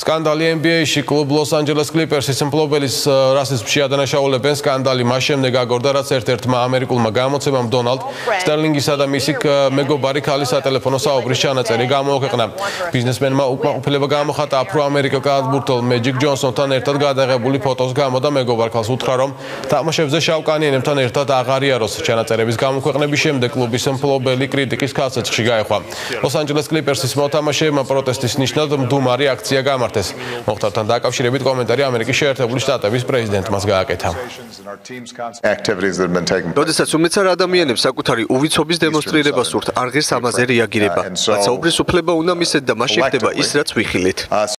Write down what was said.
სკანდალი NBA-ში კლუბ Los Angeles Clippers-ის მფლობელის რასიზმში ადანაშაულებენ სკანდალი მას შემდეგ აგორდა რაც ერთ-ერთმა ამერიკულმა გამოცემამ დონალდ სტერლინგისა და მისი მეგობარი ქალის სატელეფონო საუბრის ჩანაწერი გამოაქვეყნა. ბიზნესმენმა უკმაყოფილება გამოხატა აფრო-ამერიკელ კალათბურთელ მეჯიკ ჯონსონთან ერთად გადაღებული ფოტოს გამო და მეგობარ ქალს უთხრა რომ თამაშებზე შავკანიანებთან ერთად აღარ იაროს. ჩანაწერების გამოქვეყნების შემდეგ კლუბის მფლობელი კრიტიკის კასაცში გაეხვა. Los Angeles Clippers-ის მოთამაშეებმა პროტესტის ნიშნად მდუმარი აქცია გამართა. გამართეს. მოხდართან დაკავშირებით კომენტარი ამერიკის შეერთებული შტატების პრეზიდენტმას გააკეთა. როდესაც უმეცარ ადამიანებს საკუთარი უვიცობის დემონსტრირება სურთ, არ ღირს ამაზე რეაგირება. რაც საუბრის უფლება უნდა მისცეთ და მას შეხვდება ის, რაც ვიხილეთ.